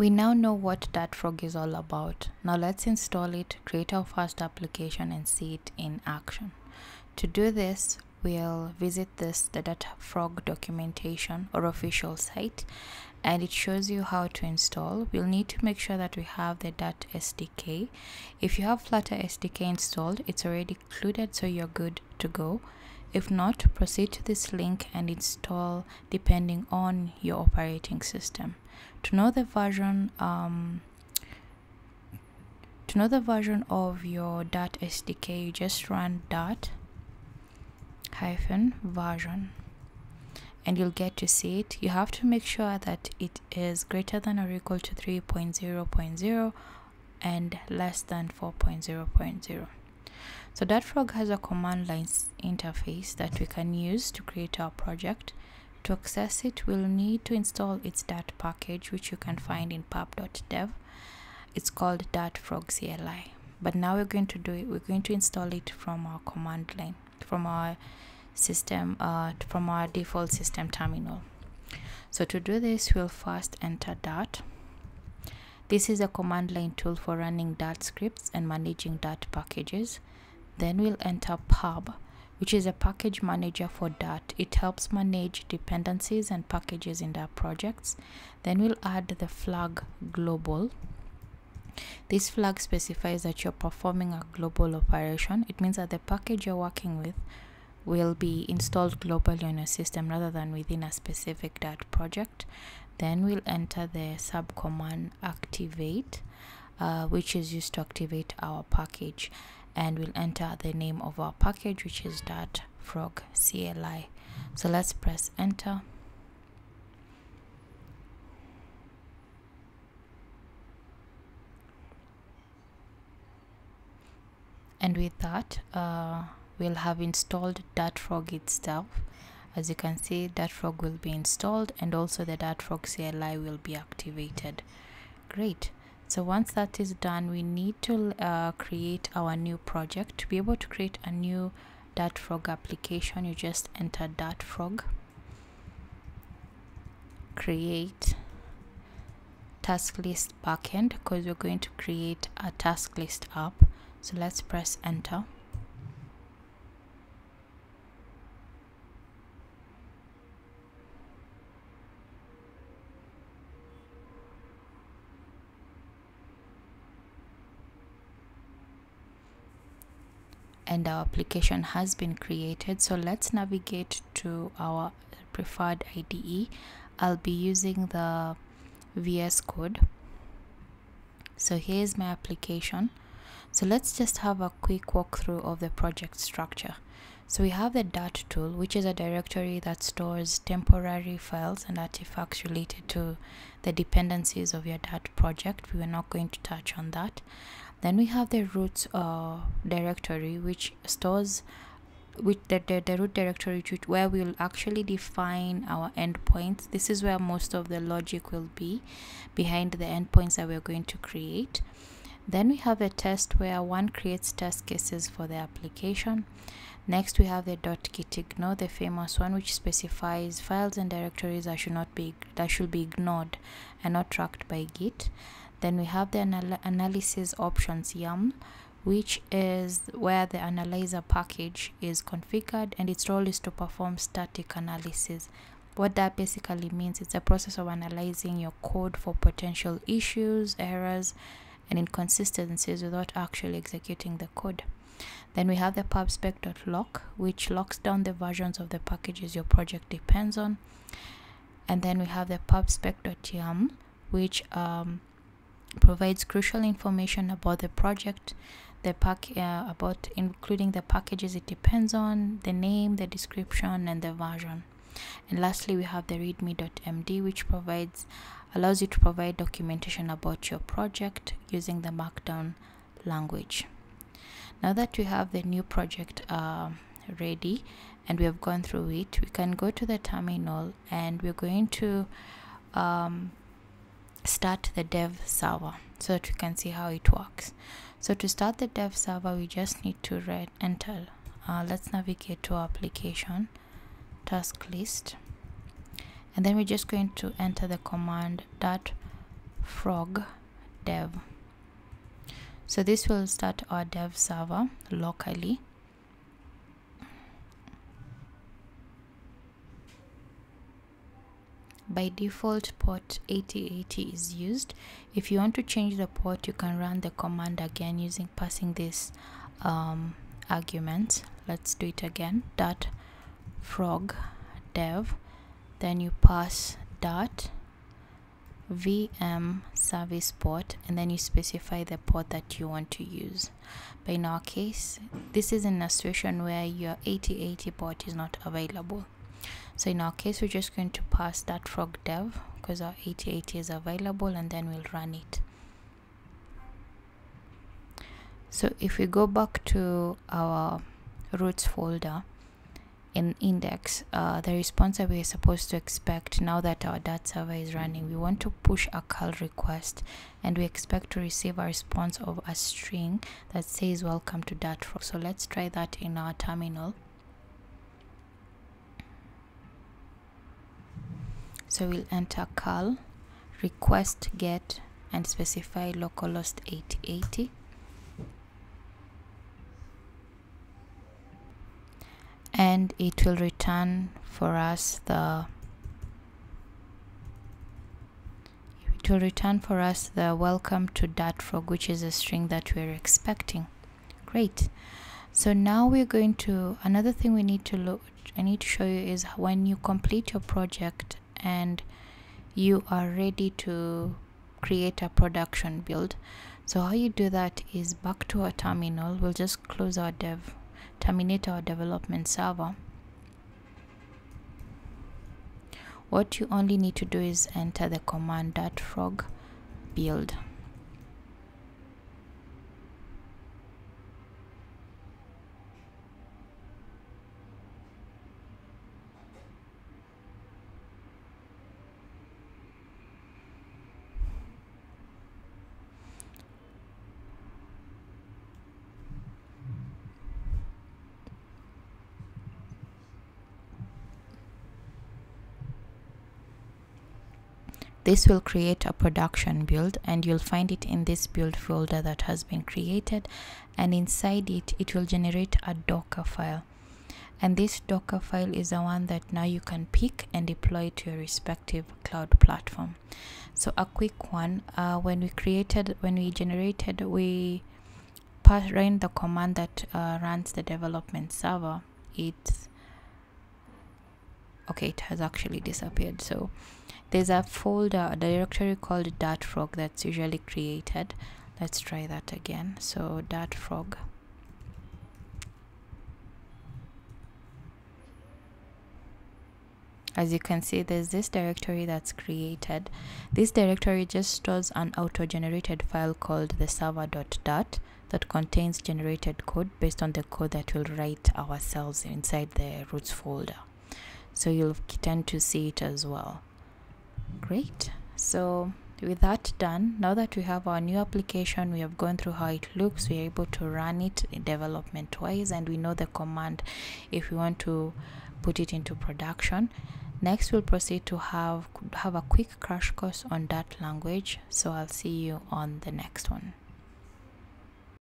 We now know what Dart Frog is all about. Now let's install it, create our first application and see it in action. To do this, we'll visit this Dart Frog documentation or official site and it shows you how to install we'll need to make sure that we have the dart sdk if you have flutter sdk installed it's already included so you're good to go if not proceed to this link and install depending on your operating system to know the version um, to know the version of your dart sdk you just run dart hyphen version and you'll get to see it. You have to make sure that it is greater than or equal to 3.0.0 and less than 4.0.0 so Dartfrog has a command line interface that we can use to create our project to access it we'll need to install its dart package which you can find in pub.dev it's called dartfrog cli but now we're going to do it we're going to install it from our command line from our system uh, from our default system terminal. So to do this we'll first enter dart. This is a command line tool for running dart scripts and managing dart packages. Then we'll enter pub which is a package manager for dart it helps manage dependencies and packages in Dart projects then we'll add the flag global this flag specifies that you're performing a global operation it means that the package you're working with will be installed globally on your system rather than within a specific Dart project. Then we'll enter the subcommand activate, uh, which is used to activate our package. And we'll enter the name of our package, which is Dart frog CLI. So let's press enter. And with that, uh, will have installed Dartfrog itself. As you can see, Dartfrog will be installed and also the Dartfrog CLI will be activated. Great. So once that is done, we need to uh, create our new project. To be able to create a new Dartfrog application, you just enter Dartfrog, create task list backend because we're going to create a task list app. So let's press enter. And our application has been created. So let's navigate to our preferred IDE I'll be using the VS Code. So here's my application. So let's just have a quick walkthrough of the project structure. So we have the Dart tool which is a directory that stores temporary files and artifacts related to the dependencies of your Dart project. We are not going to touch on that then we have the routes uh, directory which stores with the, the, the root directory where we'll actually define our endpoints. This is where most of the logic will be behind the endpoints that we're going to create. Then we have a test where one creates test cases for the application. Next we have the .git ignore the famous one which specifies files and directories that should not be that should be ignored and not tracked by git then we have the anal analysis options YAML which is where the analyzer package is configured and its role is to perform static analysis. What that basically means is a process of analyzing your code for potential issues errors and inconsistencies without actually executing the code. Then we have the pubspec.lock which locks down the versions of the packages your project depends on. And then we have the pubspec.yaml which um, provides crucial information about the project the pack uh, about including the packages it depends on the name the description and the version. And lastly we have the readme.md which provides allows you to provide documentation about your project using the markdown language. Now that we have the new project uh, ready and we have gone through it we can go to the terminal and we're going to um, start the dev server so that we can see how it works. So to start the dev server we just need to write enter uh, let's navigate to our application task list. And then we're just going to enter the command dart frog dev. So this will start our dev server locally by default port 8080 is used. If you want to change the port you can run the command again using passing this um, argument. Let's do it again. Dart frog dev. Then you pass dart vm service port and then you specify the port that you want to use. But in our case this is in a situation where your 8080 port is not available so in our case we're just going to pass dart frog dev because our 8080 is available and then we'll run it. So if we go back to our routes folder in index uh, the response that we're supposed to expect now that our dart server is running we want to push a curl request and we expect to receive a response of a string that says welcome to Dart Frog so let's try that in our terminal so we'll enter curl request get and specify localhost 8080 and it will return for us the it will return for us the welcome to Dart Frog which is a string that we're expecting. Great. So now we're going to another thing we need to look I need to show you is when you complete your project and you are ready to create a production build. So how you do that is back to our terminal. We'll just close our dev terminate our development server. What you only need to do is enter the command frog build This will create a production build and you'll find it in this build folder that has been created and inside it, it will generate a Docker file. And this Docker file is the one that now you can pick and deploy to your respective cloud platform. So a quick one, uh, when we created, when we generated, we ran the command that uh, runs the development server. It's okay, it has actually disappeared. So there's a folder a directory called Dart Frog that's usually created. Let's try that again. So Dart Frog as you can see there's this directory that's created. This directory just stores an auto-generated file called the server.dart that contains generated code based on the code that we'll write ourselves inside the routes folder. So you'll tend to see it as well great. So with that done now that we have our new application we have gone through how it looks we're able to run it development wise and we know the command if we want to put it into production. Next we'll proceed to have have a quick crash course on Dart language. So i'll see you on the next one